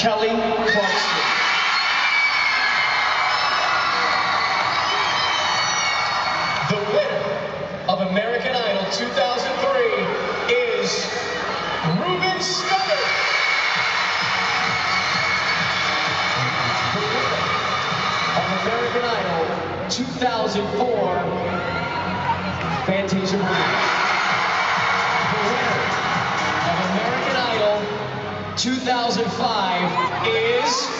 Kelly Clarkson. The winner of American Idol 2003 is Ruben Studdard. The winner of American Idol 2004, Fantasia Barrino. 2005 is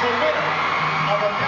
the winner of American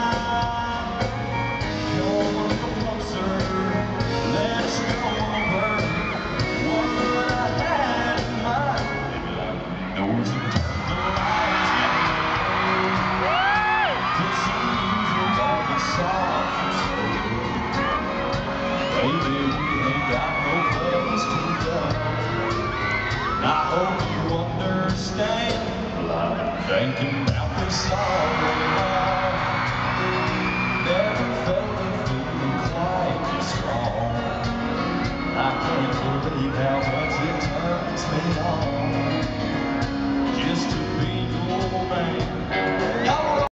cranking about the side.